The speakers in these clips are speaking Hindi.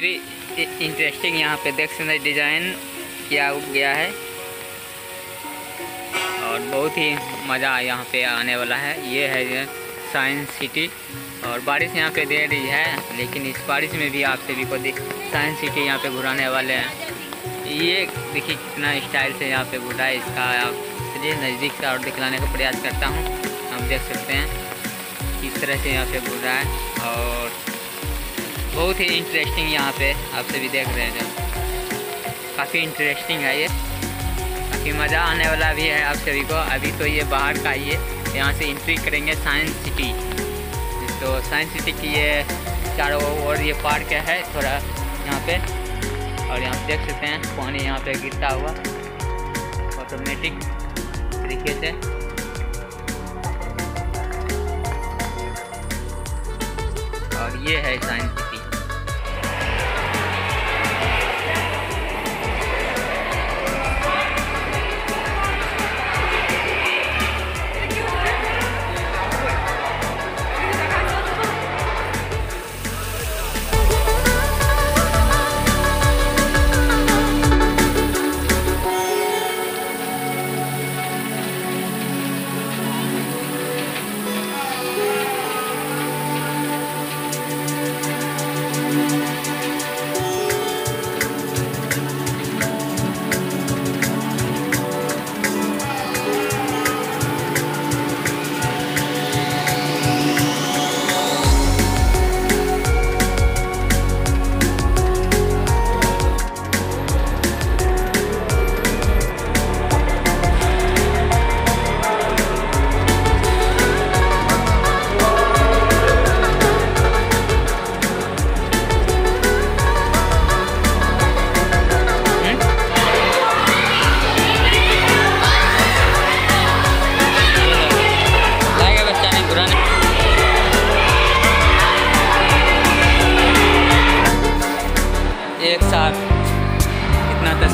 वेरी इंटरेस्टिंग यहाँ पे देख सकते हैं डिज़ाइन किया गया है। और बहुत ही मज़ा यहाँ पे आने वाला है। ये है साइंस सिटी और बारिश यहाँ पे दे रही है, लेकिन इस बारिश में भी आप सभी को साइंस सिटी यहाँ पे घुराने वाले हैं। ये देखिए कितना स्टाइल से यहाँ पे घुरा है, इसका आप नज़दीक से और दिखलाने का प्रयास करता हूँ। आप देख सकते हैं किस तरह से यहाँ पे घुरा है और बहुत ही इंटरेस्टिंग यहाँ पे आप सभी देख रहे हैं काफ़ी इंटरेस्टिंग है ये। काफ़ी मज़ा आने वाला भी है आप सभी को। अभी तो ये बाहर का ही है। यहाँ से इंट्री करेंगे साइंस सिटी तो साइंस सिटी की ये चारों ओर ये पार्क है थोड़ा यहाँ पे। और यहाँ देख सकते हैं, पानी यहाँ पे गिरता हुआ। ऑटोमेटिक तरीके से। और ये है साइंस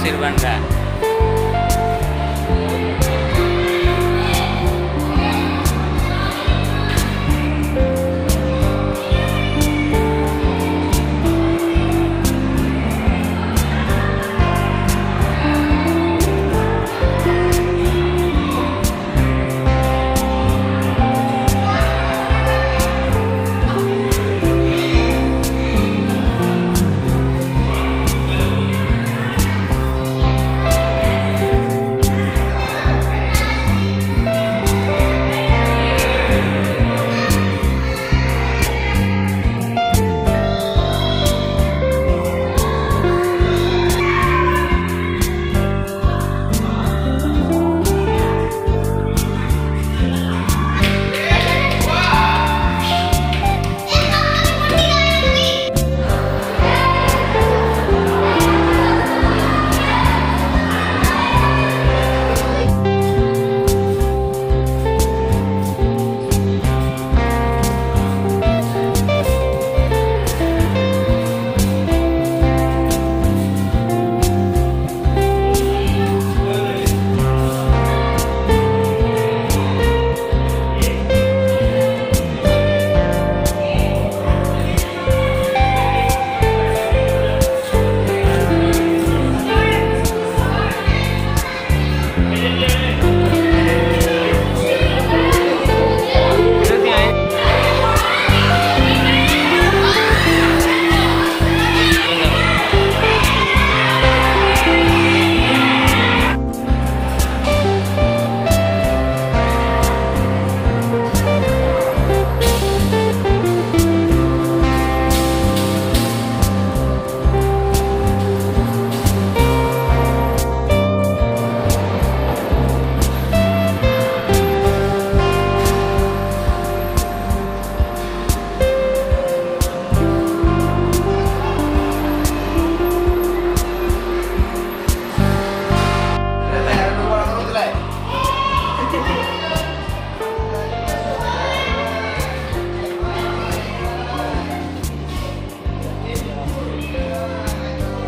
कितना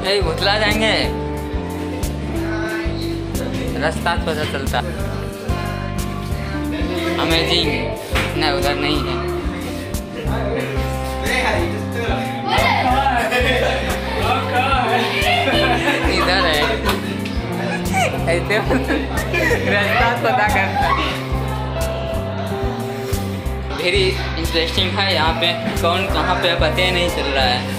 नहीं भुतला जाएँगे। रास्ता तो थोड़ा चलता। अमेजिंग नहीं उधर नहीं है। इधर है। ऐसे मतलब रास्ता तो पता करता वेरी इंटरेस्टिंग है, यहाँ पे। कौन, कहाँ पे पता नहीं चल रहा है।